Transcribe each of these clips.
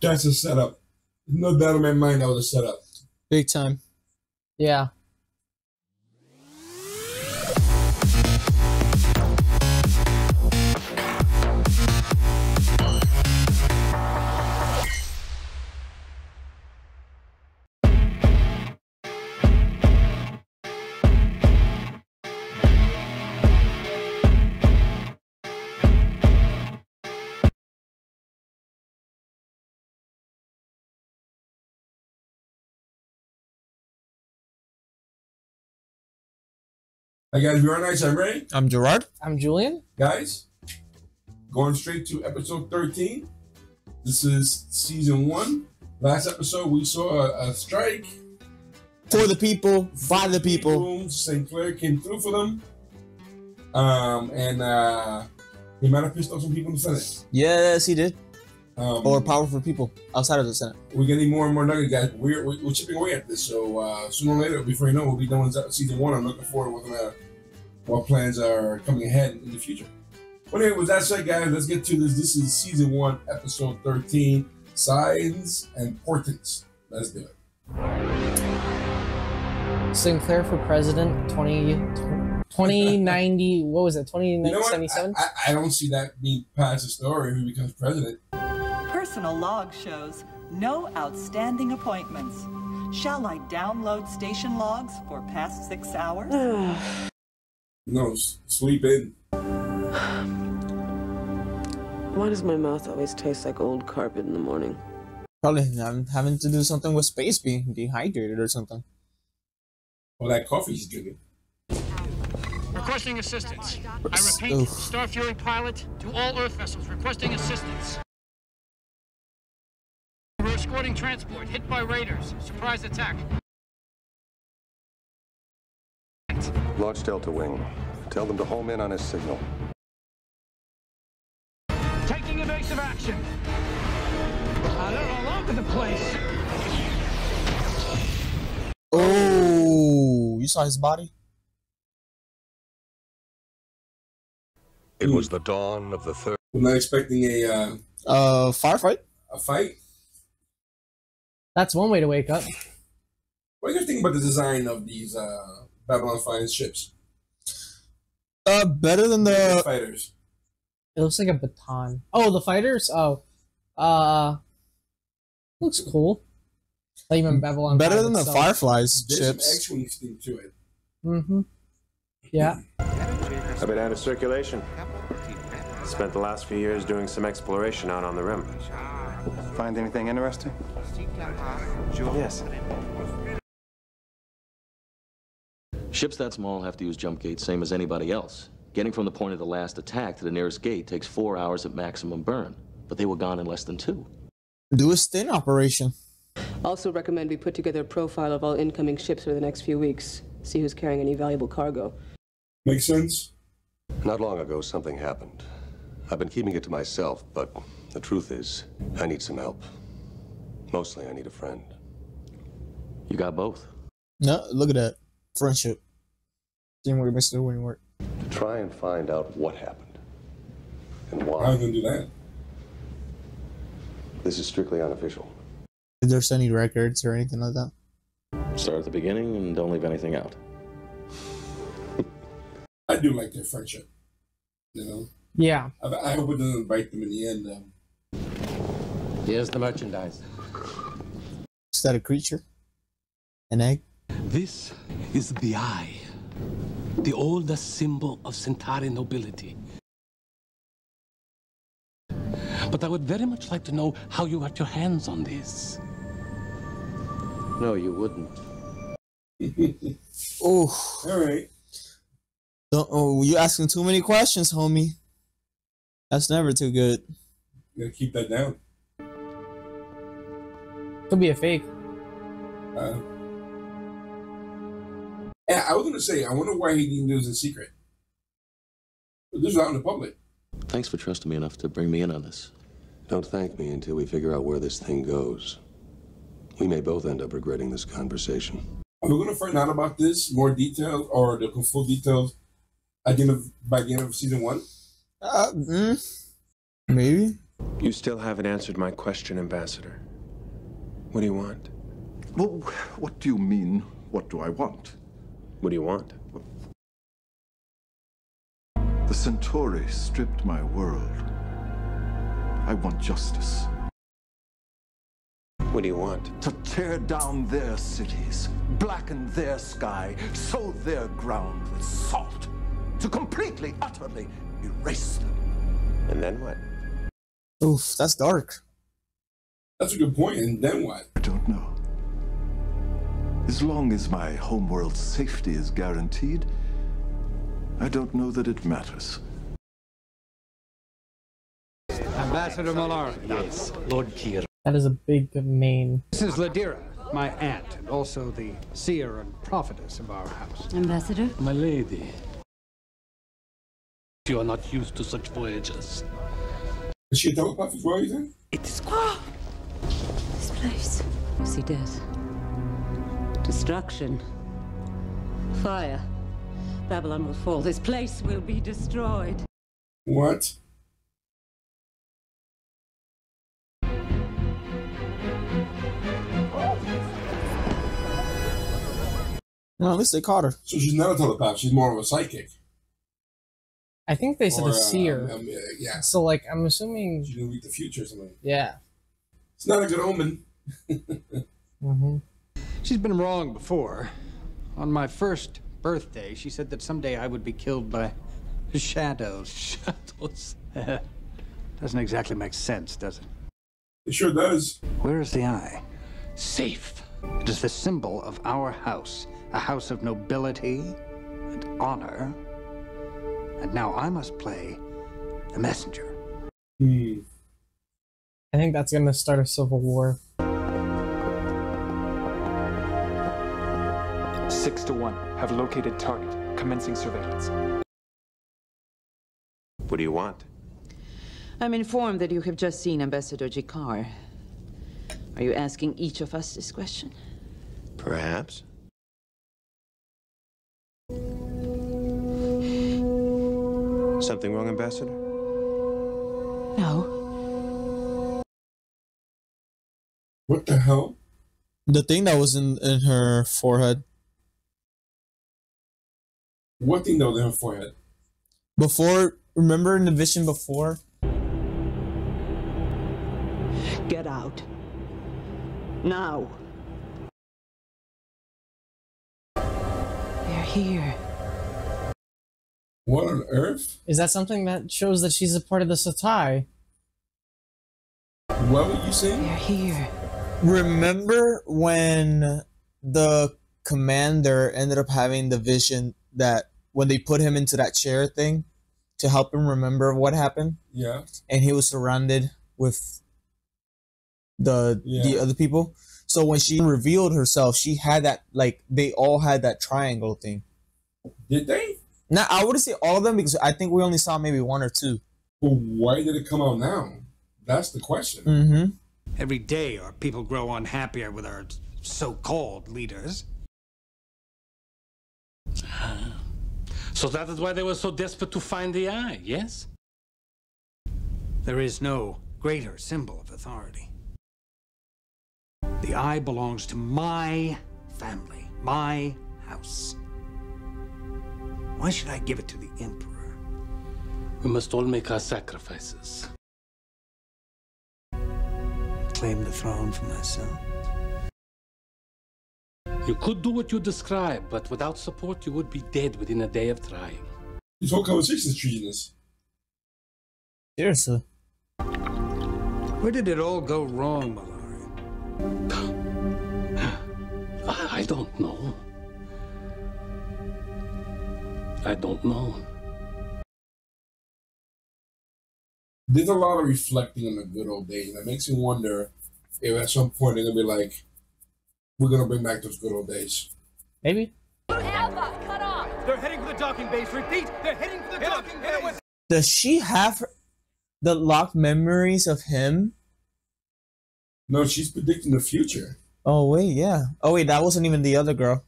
That's a setup. No doubt in my mind that was a setup. Big time. Yeah. Hi guys, we're on ice. I'm ready. I'm Gerard. I'm Julien. Guys, going straight to episode 13. This is season one. Last episode, we saw a, a strike. For the people, by the people. Sinclair came through for them. Um, and uh, he might have pissed off some people in the Senate. Yes, he did. Um, Or powerful people outside of the Senate. we're getting more and more nugget guys. We're, we're, we're chipping away at this. So uh, sooner or later, before you know, it, we'll be done with season one. I'm looking forward to what, gonna, what plans are coming ahead in the future. But anyway, with that said, guys, let's get to this. This is season one, episode 13 Signs and Portents. Let's do it. Sinclair for president 20, 2090. What was it? You know 2077? I, I, I don't see that being past the story who becomes president. Personal log shows no outstanding appointments. Shall I download station logs for past six hours? No, s- sleep in. Why does my mouth always taste like old carpet in the morning? Probably having, having to do something with space being dehydrated or something. Or that coffee he's drinking. Requesting assistance. I repeat, Oof. Starfury pilot to all Earth vessels requesting assistance. We're escorting transport hit by raiders. Surprise attack. Launch Delta Wing. Tell them to home in on his signal. Taking evasive action. Uh, they're all over the place. Oh, you saw his body? It was the dawn of the third. We're not expecting a, uh, Uh, firefight? a fight. That's one way to wake up. What do you think about the design of these uh, Babylon 5 ships? Uh, better than the. fighters. It looks like a baton. Oh, the fighters? Oh. Uh. Looks cool. Like even Babylon. Better than the. Fireflies There's ships. X-wing thing to it. Mm-hmm. Yeah. I've been out of circulation. Spent the last few years doing some exploration out on the rim. Find anything interesting? Yes. Ships that small have to use jump gates same as anybody else. Getting from the point of the last attack to the nearest gate takes four hours at maximum burn, but they were gone in less than two. Do a stint operation. Also recommend we put together a profile of all incoming ships for the next few weeks. See who's carrying any valuable cargo. Makes sense? Not long ago, something happened. I've been keeping it to myself, but the truth is, I need some help. Mostly, I need a friend. You got both. No, look at that. Friendship. Teamwork makes the winning work. To try and find out what happened and How are you why. going to do that? This is strictly unofficial. If there's any records or anything like that. Start at the beginning and don't leave anything out. I do like their friendship. You know? Yeah. I, I hope it doesn't bite them in the end, though. Here's the merchandise. Is that a creature? An egg? This is the eye, the oldest symbol of Centauri nobility. But I would very much like to know how you got your hands on this. No, you wouldn't. Oh, All right. don't, oh, you asking too many questions, homie. That's never too good. You gotta keep that down. Could be a fake. Uh, yeah, I was gonna say, I wonder why he didn't do this in secret. This is out in the public. Thanks for trusting me enough to bring me in on this. Don't thank me until we figure out where this thing goes. We may both end up regretting this conversation. Are we gonna find out about this more details or the full details at the end of by the end of season one? Uh, mm, maybe. You still haven't answered my question, Ambassador. What do you want? Well, what do you mean, what do I want? What do you want? The Centauri stripped my world. I want justice. What do you want? To tear down their cities, blacken their sky, sow their ground with salt. To completely, utterly erase them. And then what? Oof, that's dark. That's a good point. And then what? I don't know. As long as my homeworld's safety is guaranteed, I don't know that it matters. Ambassador Mollari. Yes, Lord Kiro. That is a big main. This is Ladira, my aunt, and also the seer and prophetess of our house. Ambassador? My lady. You are not used to such voyages. Is she a telepath as well, you think? It is This place. You see death. Destruction. Fire. Babylon will fall. This place will be destroyed. What? No, at least they caught her. So she's not a telepath. She's more of a psychic. I think they said Or, a uh, seer. um, yeah. So like I'm assuming. She can read the future or something. Yeah. It's not a good omen. Mm-hmm. She's been wrong before. On my first birthday, she said that someday I would be killed by shadows. Shadows? Doesn't exactly make sense, does it? It sure does. Where is the eye? Safe. It is the symbol of our house, a house of nobility and honor. And now I must play the messenger. Hmm. I think that's gonna start a civil war. Six to one. Have located target. Commencing surveillance. What do you want? I'm informed that you have just seen Ambassador G'Kar. Are you asking each of us this question? Perhaps. Something wrong, Ambassador? No. What the hell? The thing that was in, in her forehead. What thing that was in her forehead? Before, remember in the vision before? Get out. Now. They're here. What on earth? Is that something that shows that she's a part of the Satai? What were you saying? They're here. Remember when the commander ended up having the vision that when they put him into that chair thing to help him remember what happened? Yeah. And he was surrounded with the the other people. So when she revealed herself, she had that like they all had that triangle thing. Did they? Now I wouldn't say all of them because I think we only saw maybe one or two. But why did it come out now? That's the question. Mm-hmm. Every day, our people grow unhappier with our so-called leaders. Ah. So that is why they were so desperate to find the eye, yes? There is no greater symbol of authority. The eye belongs to my family, my house. Why should I give it to the Emperor? We must all make our sacrifices. Claim the throne for myself. You could do what you describe, but without support, you would be dead within a day of trying. This whole conversation is treasonous. Seriously. Where did it all go wrong, Mollari? I I don't know. I don't know. There's a lot of reflecting on the good old days, and it makes me wonder if at some point they're gonna be like, "We're gonna bring back those good old days." Maybe. They're heading for the docking base. Repeat, they're heading for the docking base. Does she have the locked memories of him? No, she's predicting the future. Oh wait, yeah. Oh wait, that wasn't even the other girl.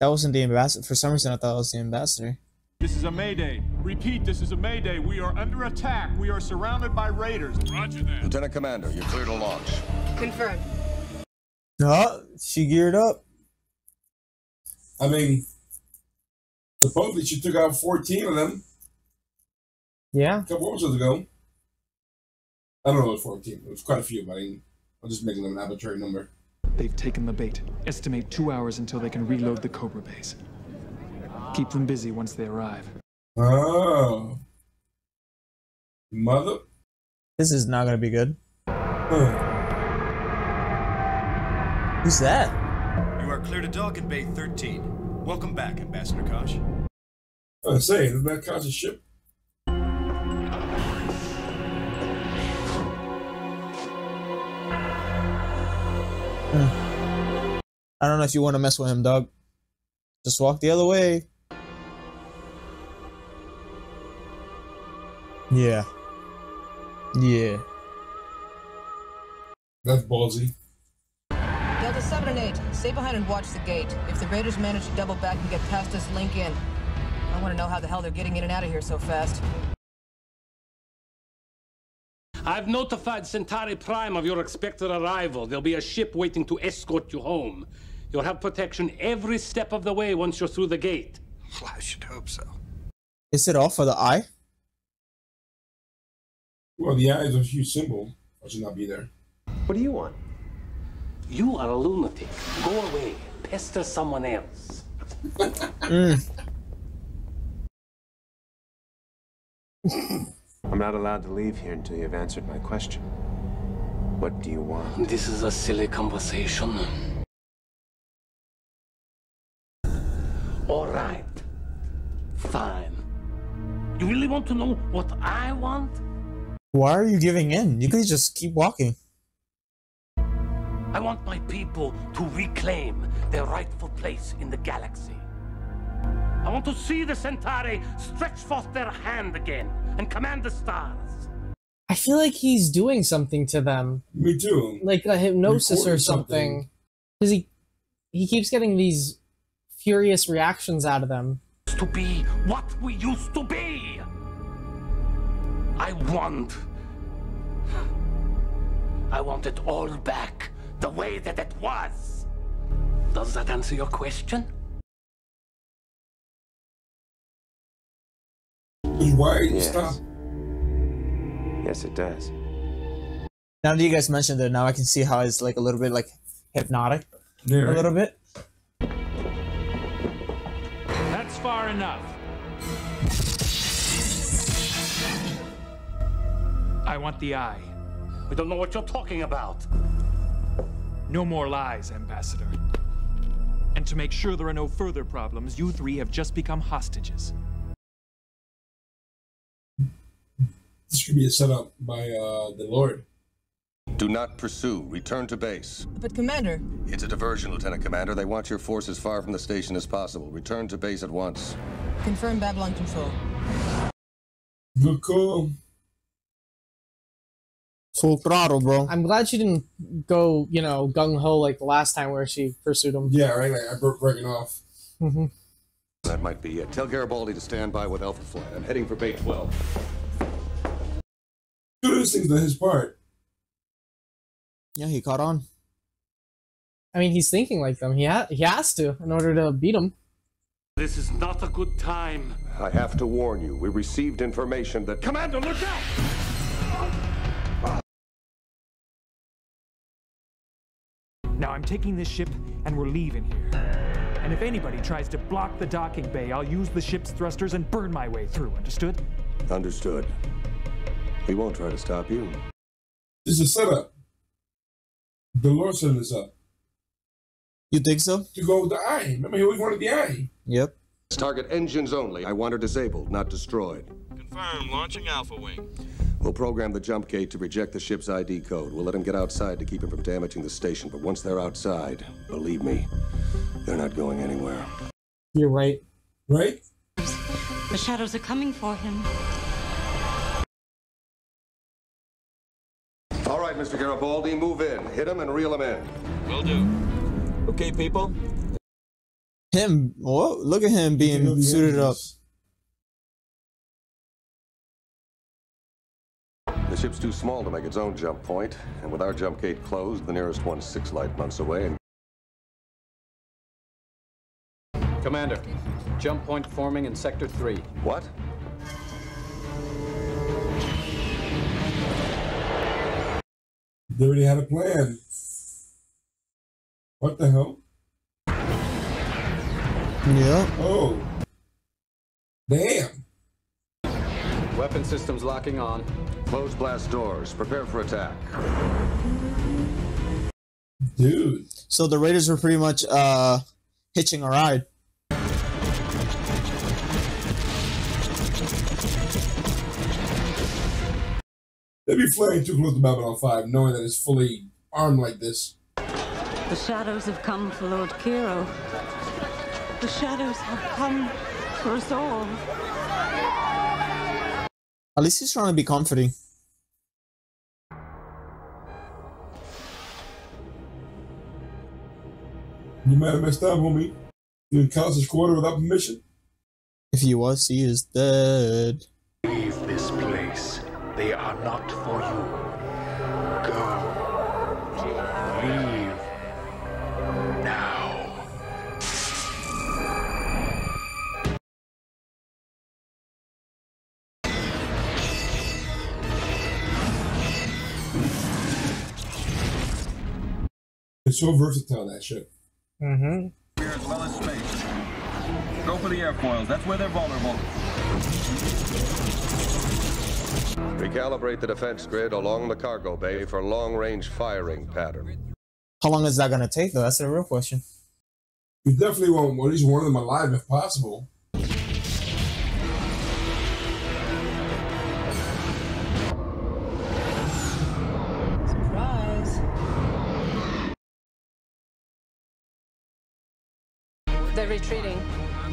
That wasn't the ambassador. For some reason, I thought it was the ambassador. This is a mayday. Repeat, this is a mayday. We are under attack. We are surrounded by raiders. Roger that. Lieutenant Commander, you're clear to launch. Confirmed. Oh, she geared up. I mean, supposedly she took out 14 of them Yeah. a couple episodes ago. I don't know if it was 14. It was quite a few, but I mean, I'm just making them an arbitrary number. They've taken the bait. Estimate two hours until they can reload the Cobra base. Keep them busy once they arrive. Oh. Mother. This is not gonna be good. Who's that? You are clear to dock in Bay 13. Welcome back, Ambassador Kosh. I oh, say, saying, isn't that Kosh's ship? Hmm. I don't know if you want to mess with him, dog. Just walk the other way. Yeah. Yeah. That's ballsy. Delta 7 and 8, stay behind and watch the gate. If the raiders manage to double back and get past us, link in. I want to know how the hell they're getting in and out of here so fast. I've notified Centauri Prime of your expected arrival. There'll be a ship waiting to escort you home. You'll have protection every step of the way once you're through the gate. Well, I should hope so. Is it all for the eye? Well, the eye is a huge symbol. I should not be there. What do you want? You are a lunatic. Go away. Pester someone else. I'm not allowed to leave here until you've answered my question. What do you want? This is a silly conversation. All right. Fine. You really want to know what I want? Why are you giving in? You could just keep walking. I want my people to reclaim their rightful place in the galaxy. I want to see the Centauri stretch forth their hand again and command the stars. I feel like he's doing something to them, Me too. like a hypnosis or something. Because he he keeps getting these furious reactions out of them. To be what we used to be. I want. I want it all back the way that it was. Does that answer your question? Why did you Yes. stop? Yes, it does. Now that you guys mentioned it, now I can see how it's like a little bit like hypnotic. Yeah, A little bit. That's far enough. I want the eye. We don't know what you're talking about. No more lies, Ambassador. And to make sure there are no further problems, you three have just become hostages. This should be a setup by uh, the Lord. Do not pursue. Return to base. But, Commander, It's a diversion, Lieutenant Commander. They want your force as far from the station as possible. Return to base at once. confirm Babylon Control. Good call. Full throttle, bro. I'm glad she didn't go, you know, gung ho like the last time where she pursued him. Yeah, right. Like I broke breaking off. hmm That might be it. Tell Garibaldi to stand by with Alpha Flight. I'm heading for Bay 12. Kudos things on his part. Yeah, he caught on. I mean, he's thinking like them. He ha- he has to in order to beat him. This is not a good time. I have to warn you. We received information that. Commander, look out! Now I'm taking this ship and we're leaving here. And if anybody tries to block the docking bay, I'll use the ship's thrusters and burn my way through. Understood? Understood. We won't try to stop you. This is a setup. The Lord set this up You think so? to go with the eye. Remember, he always wanted the eye. Yep. Target engines only. I want her disabled, not destroyed. Confirm. Launching Alpha Wing. We'll program the jump gate to reject the ship's ID code. We'll let them get outside to keep him from damaging the station. But once they're outside, believe me, they're not going anywhere. You're right. Right? The shadows are coming for him. All right, Mr. Garibaldi, move in. Hit him and reel him in. Will do. Okay, people. Him. whoa, Look at him being suited up. Ship's too small to make its own jump point, and with our jump gate closed, the nearest one's six light months away, and Commander, jump point forming in Sector 3. What? They already had a plan. What the hell? Yeah. Oh. Damn. Weapon systems locking on. Close blast doors. Prepare for attack. Dude. So the Raiders were pretty much uh hitching a ride. They'd be flying too close to Babylon 5, knowing that it's fully armed like this. The shadows have come for Lord Kiro. The shadows have come for us all. At least he's trying to be comforting. You might have messed up, homie. You in Kosh's quarter without permission? If he was, he is dead. Leave this place. They are not for you. Go. It's so versatile, that shit. Mm-hmm. Here as well as space. Go for the airfoils. That's where they're vulnerable. Recalibrate the defense grid along the cargo bay for long-range firing pattern. How long is that gonna take though? That's the real question. You definitely want at least one of them alive if possible. They're retreating.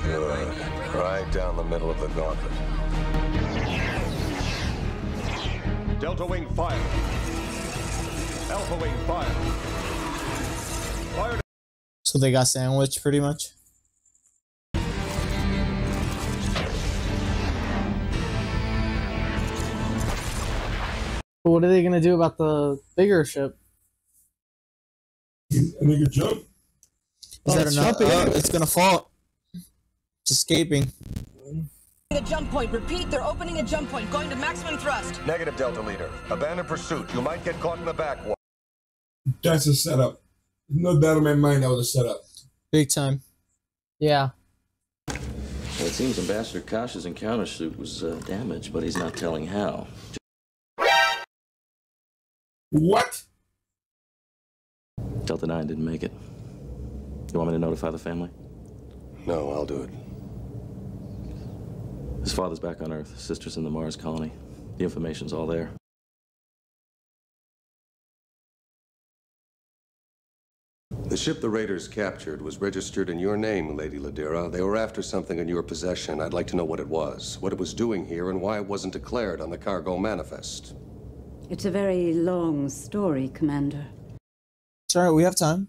Good. Right down the middle of the gauntlet. Delta Wing fire. Alpha Wing fire. Fire. So they got sandwiched pretty much. But what are they gonna do about the bigger ship? And they could jump. Is Oh, that it's enough? Oh, it's gonna fall. It's escaping. A jump point. Repeat, they're opening a jump point, going to maximum thrust. Negative, Delta Leader. Abandon pursuit. You might get caught in the backwater. That's a setup. No doubt in my mind that was a setup. Big time. Yeah. Well, it seems Ambassador Kosh's encounter suit was uh, damaged, but he's not telling how. What? Delta 9 didn't make it. You want me to notify the family? No, I'll do it. His father's back on Earth, sister's in the Mars colony. The information's all there. The ship the Raiders captured was registered in your name, Lady Ladira. They were after something in your possession. I'd like to know what it was, what it was doing here, and why it wasn't declared on the cargo manifest. It's a very long story, Commander. Sorry, we have time.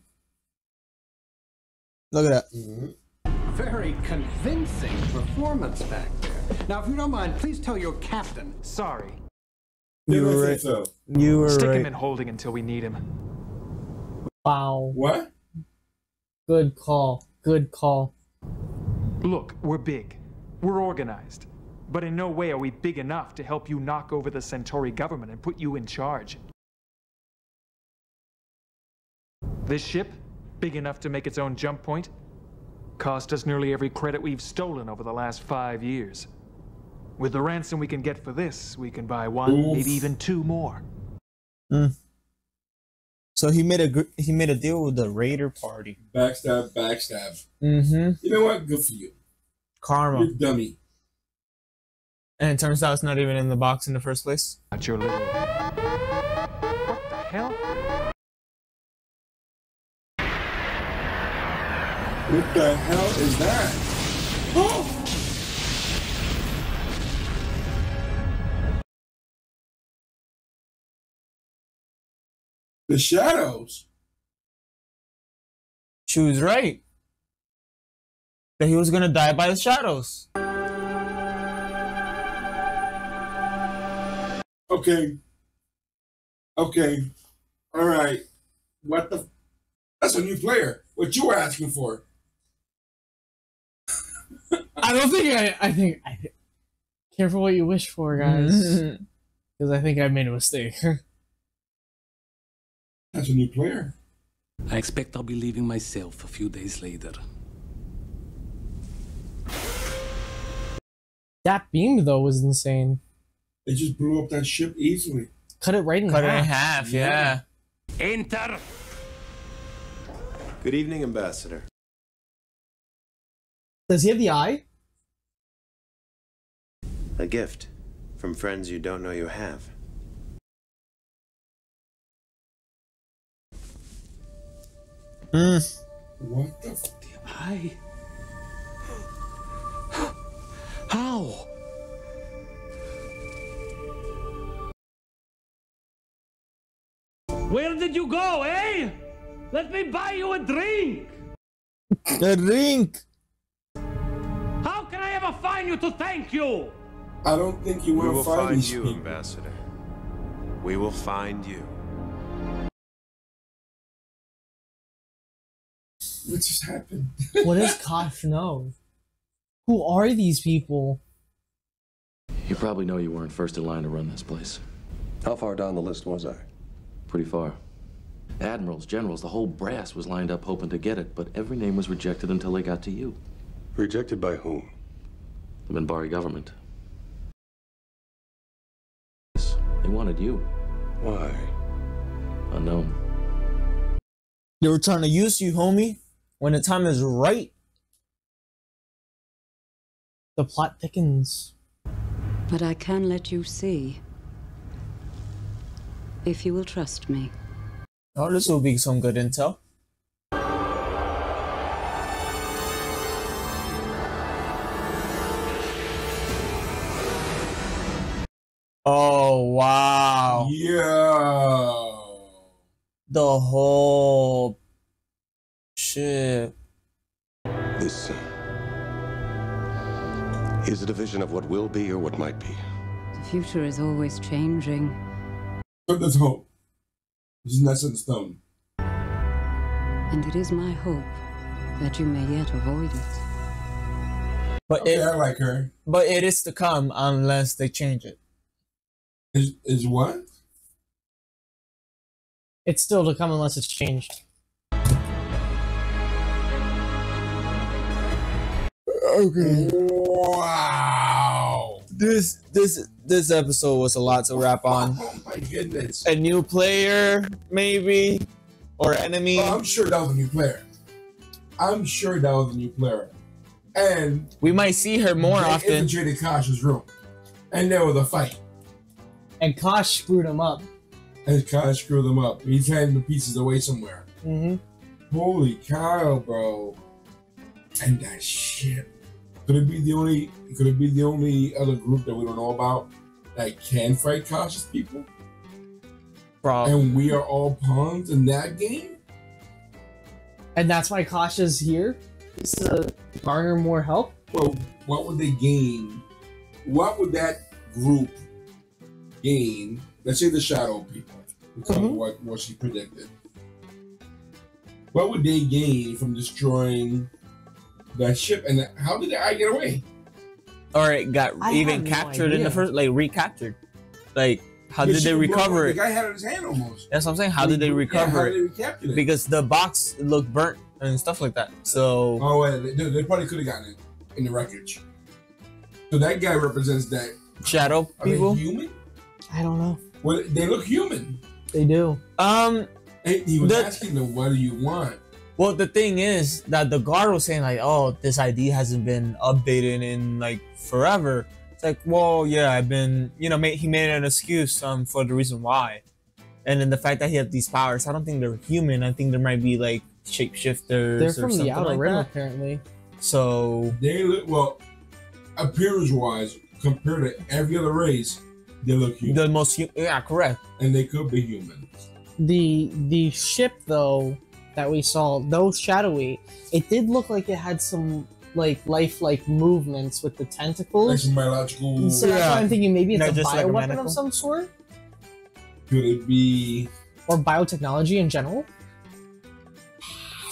Look at that. Mm-hmm. Very convincing performance back there. Now, if you don't mind, please tell your captain. Sorry. You were right. You were Stick right. him in holding until we need him. Wow. What? Good call. Good call. Look, we're big. We're organized. But in no way are we big enough to help you knock over the Centauri government and put you in charge. This ship, big enough to make its own jump point, cost us nearly every credit we've stolen over the last five years. With the ransom we can get for this, we can buy one, Oof. maybe even two more. Mm. So he made a gr- he made a deal with the Raider party. Backstab, backstab. Mm-hmm. You know what? Good for you. Karma. You dummy. And it turns out it's not even in the box in the first place. Not your little. What the hell? What the hell is that? Oh! The shadows. She was right. That he was gonna die by the shadows. Okay, Okay. All right. What the? That's a new player. What you were asking for? I don't think I. I think. I, thi- careful what you wish for, guys. Because I think I made a mistake. That's a new player. I expect I'll be leaving myself a few days later. that beam though was insane. It just blew up that ship easily. Cut it right in Cut it in half, yeah. Enter. Good evening, Ambassador. Does he have the eye? A gift from friends you don't know you have. Mm. What the? F- I. How? Where did you go, eh? Let me buy you a drink. A drink. How can I ever find you to thank you? I don't think you We want will to find, find these you, people. Ambassador. We will find you. What just happened? What does Kosh know? Who are these people? You probably know you weren't first in line to run this place. How far down the list was I? Pretty far. Admirals, generals, the whole brass was lined up hoping to get it, but every name was rejected until they got to you. Rejected by whom? The Minbari government. They wanted you. Why? Unknown. They were trying to use you, homie. When the time is right. The plot thickens. But I can let you see. If you will trust me. Oh, this will be some good intel. Oh wow. Yeah. The whole shit. This uh, is a division of what will be or what might be. The future is always changing. But there's hope. This is not set in stone. And it is my hope that you may yet avoid it. But Okay, it I like her. but it is to come unless they change it. Is is what? It's still to come unless it's changed. Okay. Wow. This this this episode was a lot to wrap on. Oh my goodness. A new player, maybe, or enemy. Oh, I'm sure that was a new player. I'm sure that was a new player. And We might see her more they often. infiltrated Kosh's room. And there was a fight. And Kosh screwed him up. And Kosh screwed them up. He's hiding the pieces away somewhere. Mm-hmm. Holy cow, bro. And that shit. Could it be the only could it be the only other group that we don't know about that can fight Kosh's people? Bro. And we are all pawns in that game? And that's why Kosh is here? Is to garner more help? Well, what would they gain? What would that group gain? Let's say the shadow people. Because of mm-hmm. what, what she predicted. What would they gain from destroying that ship? And how did the eye get away? or it got I even have no captured in the first, like recaptured. Like, how The did they ship was blown up. recover The guy had it in his hand almost. That's what I'm saying. How They- did they yeah, recover how it? did they recapture it? Because the box looked burnt and stuff like that. So Oh, wait, they, they probably could have gotten it in the wreckage. So that guy represents that. shadow Are people. they human? I don't know. Well, they look human. They do. Um. And he was The- asking them, "What do you want?" Well, the thing is that the guard was saying like, "Oh, this ID hasn't been updated in like forever." It's like, well, yeah, I've been, you know, ma- he made an excuse um for the reason why, and then the fact that he had these powers, I don't think they're human. I think there might be like shapeshifters. They're or from the something Outer like Rim, that. apparently. So they look well, appearance-wise, compared to every other race, they look human. The most, hu- yeah, correct. And they could be human. The the ship though that we saw, though shadowy, it did look like it had some like lifelike movements with the Like tentacles. some biological. So that's why I'm thinking maybe it's Not a just like a bioweapon of some sort. Could it be? Or biotechnology in general?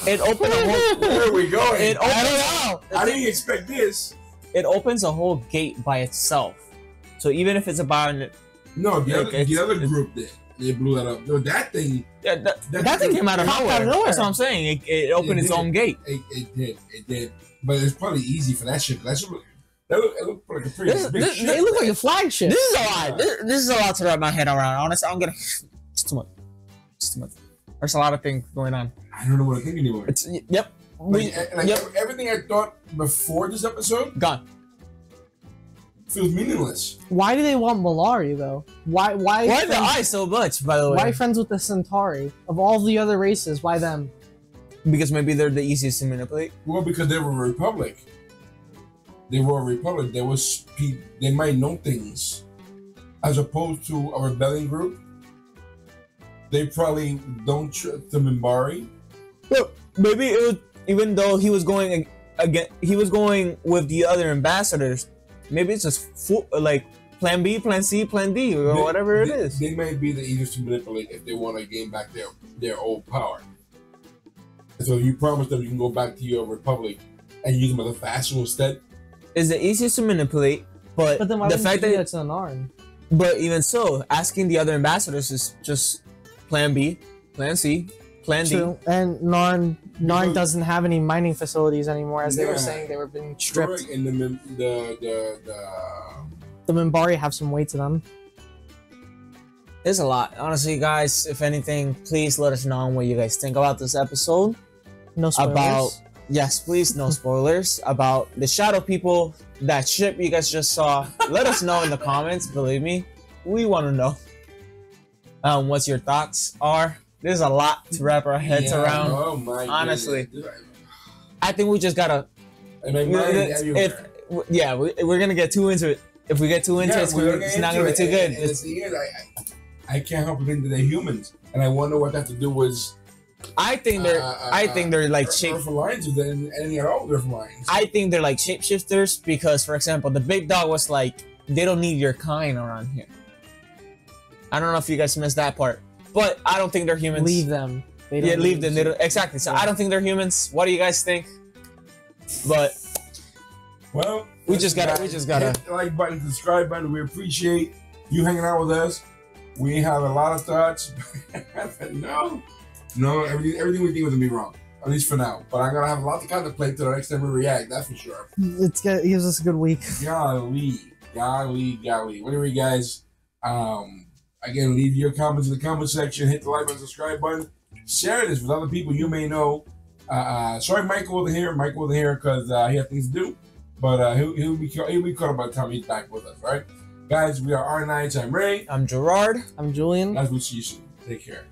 It opened a whole. Where are we going? It I opens, don't know. I didn't expect this. It opens a whole gate by itself. So even if it's a bio, No, the, Like, other, it's- the other group did. They blew that up. No, that thing. yeah, that, that thing came out of nowhere. of nowhere. That's what I'm saying. It, it opened its did. own gate. It, it did. It did. But it's probably easy for that shit. That ship. That look, it looked like a pretty This- big this- ship. They look like a flagship. This is a lot. This, this is a lot to wrap my head around. Honestly, I'm gonna. It's too much. It's too much. There's a lot of things going on. I don't know what to think anymore. It's yep. We, Like, like yep. everything I thought before this episode Gone. Feels meaningless. Why do they want Mollari though? Why why Why the friends- eye so much? By the way, Why friends with the Centauri? Of all the other races, why them? because maybe they're the easiest to manipulate. Well, because they were a republic. They were a republic. There was they might know things, as opposed to a rebellion group. They probably don't trust the Minbari. Well, maybe it was even though he was going ag- again, he was going with the other ambassadors. Maybe it's just full, like Plan B, Plan C, Plan D, or They- whatever it they- is. They might be the easiest to manipulate if they want to gain back their their old power. So you promise them you can go back to your republic and use them as a vassal instead. Is the easiest to manipulate, but, But then why the fact you that it's an arm. But even so, asking the other ambassadors is just Plan B, Plan C, Plan D. And Narn Narn Because- doesn't have any mining facilities anymore, as they were saying they were being stripped. Correct. And the the the the The Minbari have some weight to them. There's a lot. Honestly, guys, if anything, please let us know what you guys think about this episode. No spoilers. About yes, please, no spoilers. about the shadow people, that ship you guys just saw. let us know in the comments. Believe me, we want to know. Um, what's your thoughts are? There's a lot to wrap our heads Yeah, around. Oh my Honestly. goodness. I think we just gotta. And my mind is If, yeah, we, we're gonna get too into it. If we get too into Yeah, it, it's, we're gonna, gonna it's get not gonna be too good. And, and the thing is, I, I I can't help but think that they're humans, and I wonder what that to do with. I think they're. uh, uh, I think they're like Earth- shape. Earth Alliance than anything at all. Earth Alliance. I think they're like shapeshifters because, for example, the big dog was like, they don't need your kind around here. I don't know if you guys missed that part, but I don't think they're humans. Leave them. They don't yeah, leave them. They don't, exactly. So Yeah. I don't think they're humans. What do you guys think? But Well, We just gotta- we just gotta- hit the like button, subscribe button. We appreciate you hanging out with us. We have a lot of thoughts. no, no, everything everything we think was gonna be wrong, at least for now. But I'm gonna have a lot to contemplate till the next time we react. That's for sure. It's good. It gives us a good week. Golly, golly, golly. Anyway, guys, um, again, leave your comments in the comment section. Hit the like and subscribe button. Share this with other people you may know. Uh, uh, sorry, Michael wasn't here. Michael wasn't here because uh, he had things to do. But uh, he'll, he'll be he'll be caught up by the time he's back with us, right? Guys, we are R Knights. I'm Ray. I'm Gerard. I'm Julien. Guys, we'll see you soon. Take care.